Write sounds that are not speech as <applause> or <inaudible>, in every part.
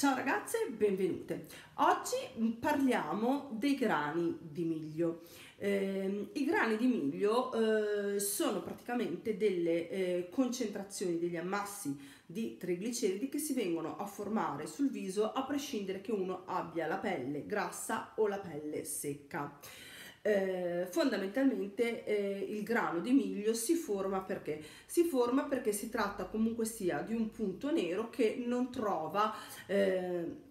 Ciao ragazze, benvenute. Oggi parliamo dei grani di miglio. Eh, I grani di miglio eh, sono praticamente delle eh, concentrazioni, degli ammassi di trigliceridi che si vengono a formare sul viso a prescindere che uno abbia la pelle grassa o la pelle secca. Eh, fondamentalmente eh, il grano di miglio si forma perché? Si forma perché si tratta comunque sia di un punto nero che non trova eh,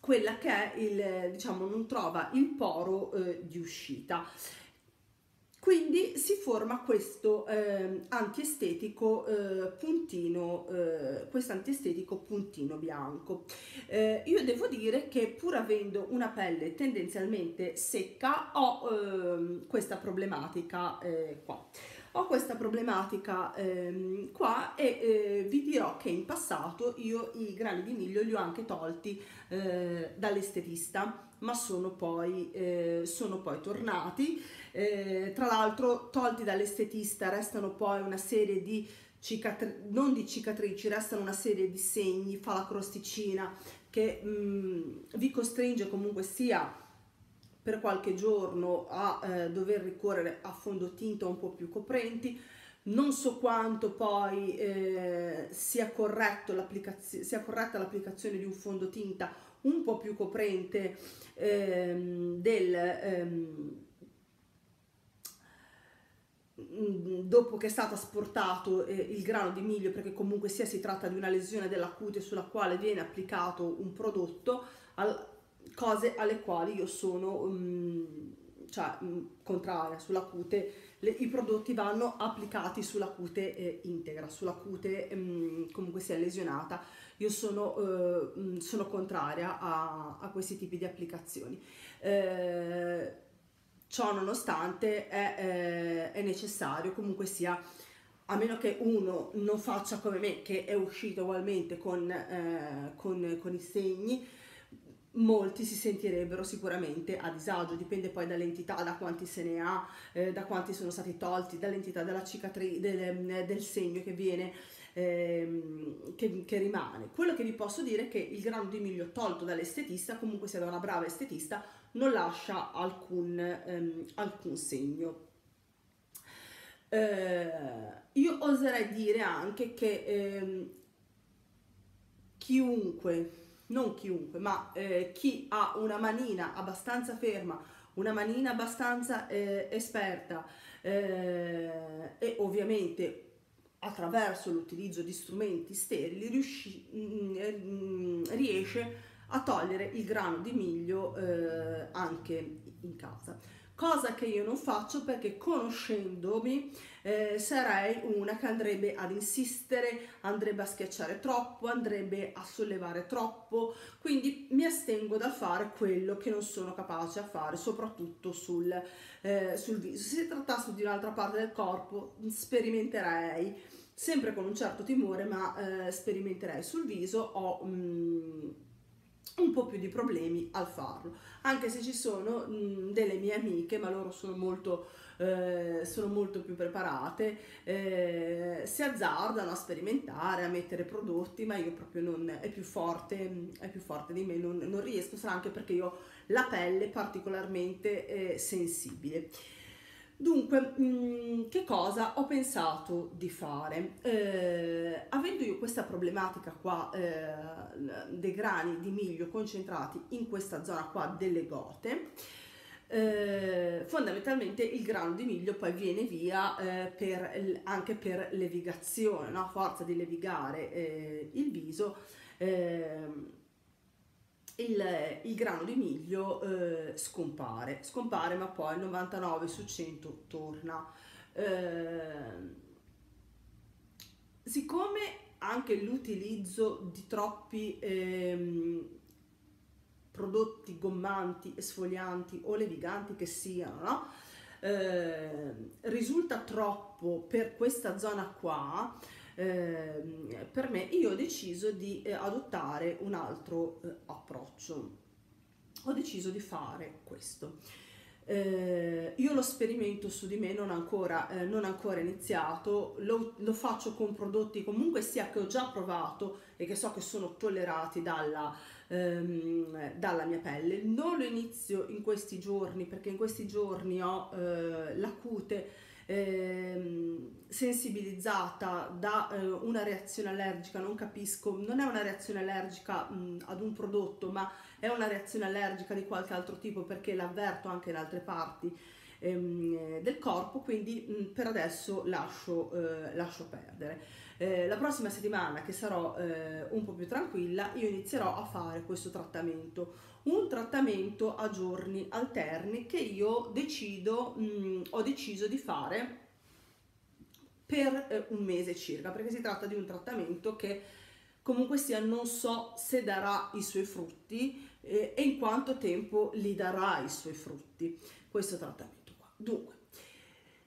quella che è il, diciamo, non trova il poro eh, di uscita. Quindi si forma questo eh, antiestetico eh, puntino, eh, questo antiestetico puntino bianco. Eh, io devo dire che pur avendo una pelle tendenzialmente secca ho ehm, questa problematica eh, qua. Ho questa problematica ehm, qua e eh, vi dirò che in passato io i grani di miglio li ho anche tolti dall'estetista, ma sono poi, sono poi tornati. Eh, tra l'altro tolti dall'estetista restano poi una serie di cicatrici, non di cicatrici, restano una serie di segni, fa la crosticina che mh, mm, vi costringe comunque sia per qualche giorno a eh, dover ricorrere a fondotinta un po' più coprenti. Non so quanto poi eh, sia, sia, corretta l'applicazione di un fondotinta un po' più coprente ehm, del, ehm, dopo che è stato asportato eh, il grano di miglio perché comunque sia si tratta di una lesione della cute sulla quale viene applicato un prodotto al, cose alle quali io sono um, cioè, um, contraria sulla cute. Le, i prodotti vanno applicati sulla cute eh, integra sulla cute um, comunque sia lesionata. Io sono, uh, sono contraria a, a, questi tipi di applicazioni. Eh, Ciò nonostante è, eh, è necessario comunque sia a meno che uno non faccia come me che è uscito ugualmente con, eh, con, con, i segni molti si sentirebbero sicuramente a disagio. Dipende poi dall'entità da quanti se ne ha eh, da quanti sono stati tolti dall'entità della cicatrice del, del, segno che viene ehm, che, che, rimane. Quello che vi posso dire è che il grano di miglio tolto dall'estetista comunque sia da una brava estetista non lascia alcun, ehm, alcun segno. Eh, io oserei dire anche che ehm, chiunque, non chiunque, ma eh, chi ha una manina abbastanza ferma, una manina abbastanza eh, esperta eh, e ovviamente attraverso l'utilizzo di strumenti sterili riusci, mh, mm, mm, riesce a togliere il grano di miglio eh, anche in casa cosa che io non faccio perché conoscendomi eh, sarei una che andrebbe ad insistere, andrebbe a schiacciare troppo, andrebbe a sollevare troppo, quindi mi astengo dal fare quello che non sono capace a fare, soprattutto sul, eh, sul viso. Se si trattasse di un'altra parte del corpo, sperimenterei, sempre con un certo timore, ma eh, sperimenterei sul viso, ho... Mm, un po' più di problemi al farlo, anche se ci sono mh, delle mie amiche, ma loro sono molto, eh, sono molto più preparate, eh, si azzardano a sperimentare, a mettere prodotti, ma io proprio non, è più forte, è più forte di me, non, non riesco, sarà anche perché io ho la pelle particolarmente eh, sensibile. Dunque, mh, mm, che cosa ho pensato di fare? Eh, avendo io questa problematica qua eh, dei grani di miglio concentrati in questa zona qua delle gote, eh, fondamentalmente il grano di miglio poi viene via eh, per, anche per levigazione, no? a forza di levigare eh, il viso ehm, il, il grano di miglio eh, scompare, scompare ma poi 99 su 100 torna. Eh, siccome anche l'utilizzo di troppi ehm, prodotti gommanti, esfolianti o leviganti che siano, no? eh, risulta troppo per questa zona qua, eh, per me io ho deciso di eh, adottare un altro eh, approccio. Ho deciso di fare questo. Eh, io lo sperimento su di me, non ancora, eh, non ancora iniziato, lo, lo, faccio con prodotti comunque sia che ho già provato e che so che sono tollerati dalla, ehm, dalla mia pelle. Non lo inizio in questi giorni perché in questi giorni ho eh, la cute ehm, sensibilizzata da eh, una reazione allergica, non capisco, non è una reazione allergica mh, ad un prodotto, ma è una reazione allergica di qualche altro tipo perché l'avverto anche in altre parti ehm, del corpo, quindi per adesso lascio, eh, lascio perdere. Eh, la prossima settimana che sarò eh, un po' più tranquilla io inizierò a fare questo trattamento un trattamento a giorni alterni che io decido mh, ho deciso di fare per eh, un mese circa perché si tratta di un trattamento che comunque sia non so se darà i suoi frutti eh, e in quanto tempo li darà i suoi frutti questo trattamento qua. Dunque,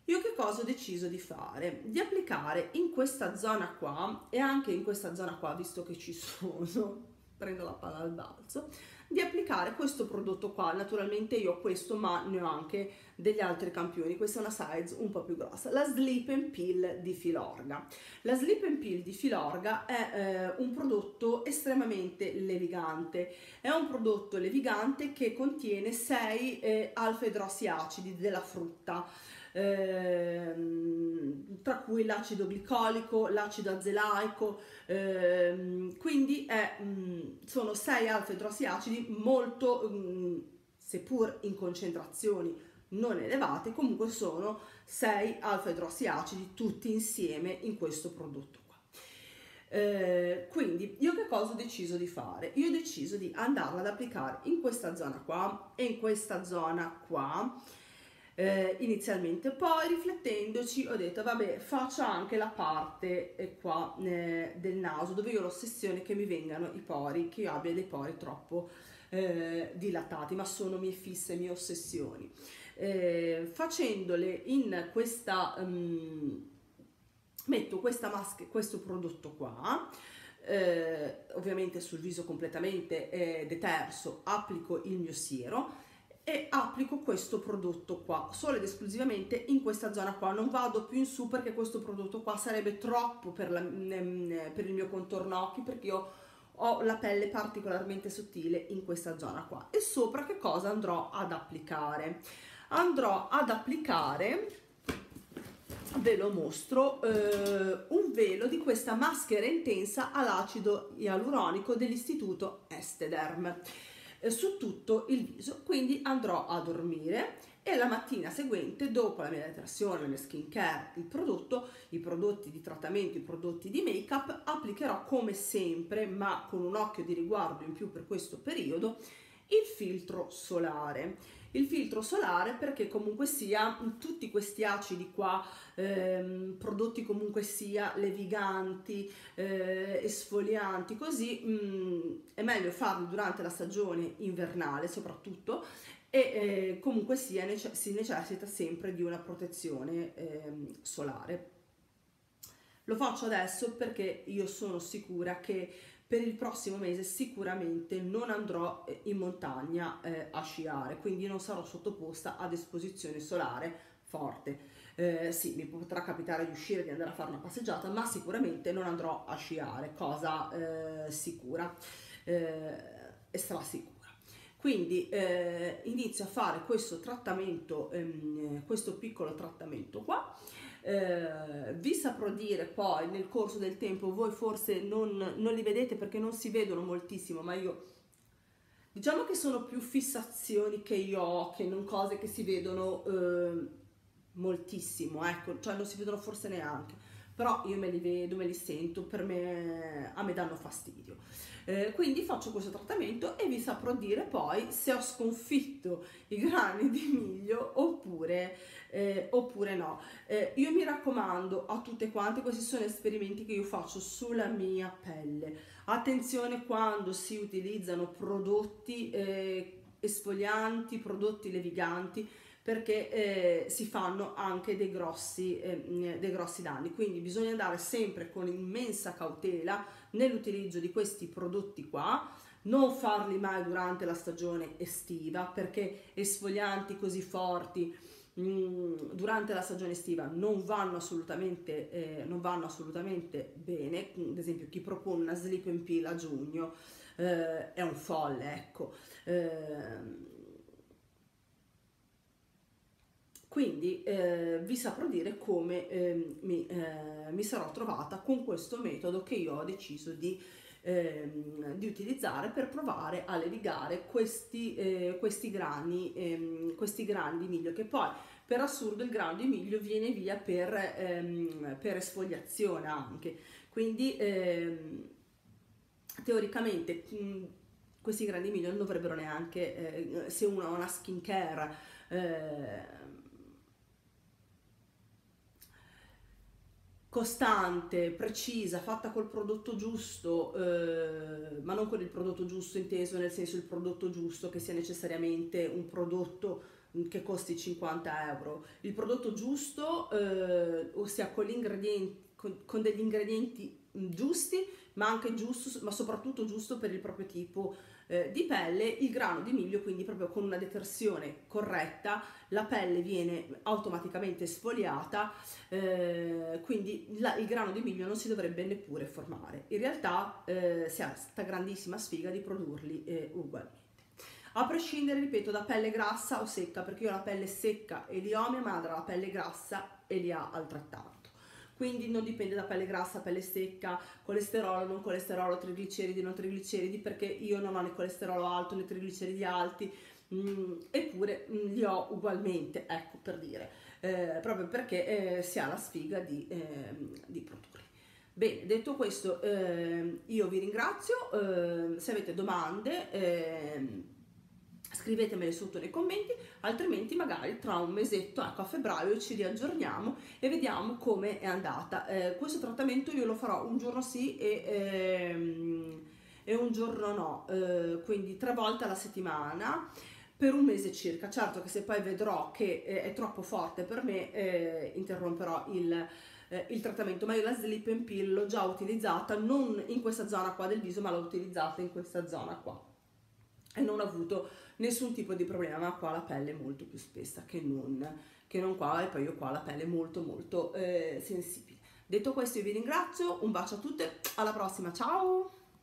io che cosa ho deciso di fare? Di applicare in questa zona qua e anche in questa zona qua, visto che ci sono, <laughs> prendo la palla al balzo, di applicare questo prodotto qua. Naturalmente io ho questo ma ne ho anche degli altri campioni. Questa è una size un po' più grossa. La Sleep and Peel di Filorga. La Sleep and Peel di Filorga è eh, un prodotto estremamente levigante. È un prodotto levigante che contiene 6 eh, alfa idrossiacidi della frutta ehm, tra cui l'acido glicolico, l'acido azelaico, ehm, quindi è, mh, mm, sono sei alfa idrossiacidi molto, mh, mm, seppur in concentrazioni non elevate, comunque sono sei alfa idrossiacidi tutti insieme in questo prodotto. Eh, quindi io che cosa ho deciso di fare? Io ho deciso di andarla ad applicare in questa zona qua e in questa zona qua eh, inizialmente, poi riflettendoci ho detto vabbè faccio anche la parte eh, qua eh, del naso dove io ho l'ossessione che mi vengano i pori, che io abbia dei pori troppo eh, dilatati, ma sono mie fisse, mie ossessioni. Eh, facendole in questa, um, metto questa maschera, questo prodotto qua, eh, ovviamente sul viso completamente deterso, applico il mio siero e applico questo prodotto qua solo ed esclusivamente in questa zona qua. Non vado più in su perché questo prodotto qua sarebbe troppo per, la, per il mio contorno occhi perché io ho la pelle particolarmente sottile in questa zona qua. E sopra che cosa andrò ad applicare? Andrò ad applicare ve lo mostro eh, un velo di questa maschera intensa all'acido ialuronico dell'istituto Estederm su tutto il viso, quindi andrò a dormire e la mattina seguente, dopo la mia detersione, la mia skin care, il prodotto, i prodotti di trattamento, i prodotti di make up, applicherò come sempre, ma con un occhio di riguardo in più per questo periodo, il filtro solare il filtro solare perché comunque sia tutti questi acidi qua ehm, prodotti comunque sia leviganti eh, esfolianti così mh, mm, è meglio farli durante la stagione invernale soprattutto e eh, comunque sia nece- si necessita sempre di una protezione ehm, solare. Lo faccio adesso perché io sono sicura che per il prossimo mese sicuramente non andrò eh, in montagna eh, a sciare, quindi non sarò sottoposta ad esposizione solare forte. Eh, sì, mi potrà capitare di uscire, di andare a fare una passeggiata, ma sicuramente non andrò a sciare, cosa eh, sicura eh, e strasicura. Quindi eh, inizio a fare questo trattamento, ehm, questo piccolo trattamento qua eh, vi saprò dire poi nel corso del tempo, voi forse non, non li vedete perché non si vedono moltissimo, ma io diciamo che sono più fissazioni che io ho che non cose che si vedono eh, moltissimo, ecco, cioè non si vedono forse neanche, però io me li vedo, me li sento, per me a me danno fastidio. Eh, quindi faccio questo trattamento e vi saprò dire poi se ho sconfitto i grani di miglio oppure, eh, oppure no. Eh, io mi raccomando a tutte quante, questi sono esperimenti che io faccio sulla mia pelle. Attenzione quando si utilizzano prodotti eh, esfolianti, prodotti leviganti, perché eh, si fanno anche dei grossi, eh, dei grossi danni. Quindi bisogna andare sempre con immensa cautela nell'utilizzo di questi prodotti qua non farli mai durante la stagione estiva perché esfolianti così forti mm, durante la stagione estiva non vanno assolutamente, eh, non vanno assolutamente bene, ad esempio chi propone una slip and peel a giugno eh, è un folle, ecco. Eh, quindi eh, vi saprò dire come eh, mi, mi, sarò trovata con questo metodo che io ho deciso di, ehm, di utilizzare per provare a levigare questi, eh, questi, grani, ehm, questi grani di miglio che poi per assurdo il grano di miglio viene via per, ehm, per esfoliazione anche. Quindi ehm, teoricamente mh, questi grani di miglio non dovrebbero neanche eh, se uno ha una skin care eh, costante, precisa, fatta col prodotto giusto, eh, ma non con il prodotto giusto inteso nel senso il prodotto giusto che sia necessariamente un prodotto che costi 50 euro. Il prodotto giusto, eh, ossia con, con, con degli ingredienti giusti, ma anche giusto, ma soprattutto giusto per il proprio tipo eh, di pelle, il grano di miglio quindi proprio con una detersione corretta la pelle viene automaticamente sfoliata, eh, quindi la, il grano di miglio non si dovrebbe neppure formare. In realtà eh, si ha questa grandissima sfiga di produrli eh, ugualmente. A prescindere, ripeto, da pelle grassa o secca, perché io ho la pelle secca e li ho, mia madre ha la pelle grassa e li ha altrettanto quindi non dipende da pelle grassa, pelle secca, colesterolo, non colesterolo, trigliceridi, non trigliceridi, perché io non ho né colesterolo alto né trigliceridi alti, mh, mm, eppure mh, mm, li ho ugualmente, ecco per dire, eh, proprio perché eh, si ha la sfiga di, eh, di produrli. Bene, detto questo, ehm, io vi ringrazio, ehm, se avete domande ehm, scrivetemele sotto nei commenti, altrimenti magari tra un mesetto, ecco a febbraio ci riaggiorniamo e vediamo come è andata. Eh, questo trattamento io lo farò un giorno sì e, ehm, e un giorno no, eh, quindi tre volte alla settimana per un mese circa. Certo che se poi vedrò che eh, è troppo forte per me, eh, interromperò il, eh, il trattamento, ma io la Sleep and Pill l'ho già utilizzata, non in questa zona qua del viso, ma l'ho utilizzata in questa zona qua e non ho avuto nessun tipo di problema, ma qua la pelle è molto più spessa che non, che non qua e poi io qua la pelle è molto molto eh, sensibile. Detto questo io vi ringrazio, un bacio a tutte, alla prossima, ciao!